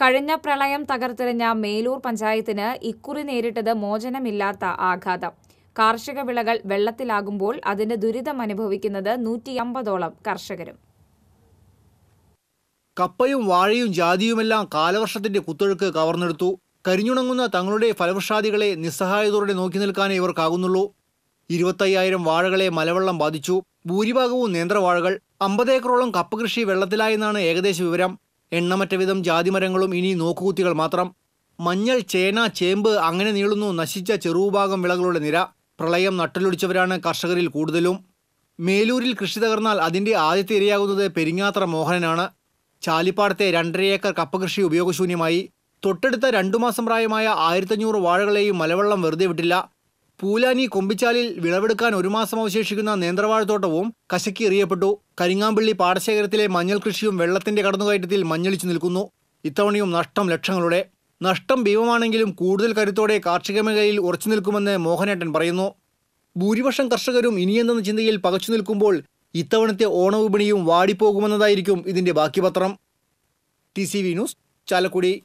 കഴിഞ്ഞ പ്രളയം തകർത്തെറിഞ്ഞ മേലൂർ പഞ്ചായത്തിന് ഇക്കുറി നേരിട്ടത് മോചനമില്ലാത്ത ആഘാതം. കാർഷിക വിളകൾ വെള്ളത്തിലാകുമ്പോൾ അതിന്റെ ദുരിതം അനുഭവിക്കുന്നത് നൂറ്റി അമ്പതോളം കർഷകരും. കപ്പയും വാഴയും ജാതിയുമെല്ലാം കാലവർഷത്തിന്റെ കുത്തൊഴുക്ക് കവർന്നെടുത്തു. കരിഞ്ഞുണങ്ങുന്ന തങ്ങളുടെ ഫലവൃഷാദികളെ നിസ്സഹായതോടെ നോക്കി നിൽക്കാനേ ഇവർക്കാകുന്നുള്ളൂ. ഇരുപത്തയ്യായിരം വാഴകളെ മലവെള്ളം ബാധിച്ചു. ഭൂരിഭാഗവും നേന്ത്രവാഴകൾ. അമ്പത് ഏക്കറോളം കപ്പ കൃഷി വെള്ളത്തിലായെന്നാണ് ഏകദേശ വിവരം. എണ്ണമറ്റ വിധം ജാതിമരങ്ങളും ഇനി നോക്കുകുത്തികൾ മാത്രം. മഞ്ഞൾ ചേന ചേമ്പ് അങ്ങനെ നീളുന്നു നശിച്ച ചെറുഭാഗം വിളകളുടെ നിര. പ്രളയം നട്ടലൊടിച്ചവരാണ് കർഷകരിൽ കൂടുതലും. മേലൂരിൽ കൃഷി തകർന്നാൽ അതിന്റെ ആദ്യത്തെ ഇരയാകുന്നത് പെരിങ്ങാത്ര മോഹനനാണ്. ചാലിപ്പാടത്തെ രണ്ടര ഏക്കർ കപ്പ കൃഷി ഉപയോഗശൂന്യമായി. തൊട്ടടുത്ത രണ്ടു മാസം പ്രായമായ ആയിരത്തഞ്ഞൂറ് വാഴകളെയും മലവെള്ളം വെറുതെ വിട്ടില്ല. പൂലാനി കൊമ്പിച്ചാലിൽ വിളവെടുക്കാൻ ഒരു മാസം അവശേഷിക്കുന്ന നേന്ത്രവാഴത്തോട്ടവും കശക്കി എറിയപ്പെട്ടു. കരിങ്ങാമ്പള്ളി പാടശേഖരത്തിലെ മഞ്ഞൾ കൃഷിയും വെള്ളത്തിന്റെ കടന്നുകയറ്റത്തിൽ മഞ്ഞളിച്ചു നിൽക്കുന്നു. ഇത്തവണയും നഷ്ടം ലക്ഷങ്ങളുടെ. നഷ്ടം ഭീമമാണെങ്കിലും കൂടുതൽ കരുത്തോടെ കാർഷിക മേഖലയിൽ ഉറച്ചു നിൽക്കുമെന്ന് മോഹനേട്ടൻ പറയുന്നു. ഭൂരിപക്ഷം കർഷകരും ഇനിയെന്ന ചിന്തയിൽ പകച്ചു നിൽക്കുമ്പോൾ ഇത്തവണത്തെ ഓണവിപണിയും വാടിപ്പോകുമെന്നതായിരിക്കും ഇതിന്റെ ബാക്കിപത്രം T C V news Chalakudy.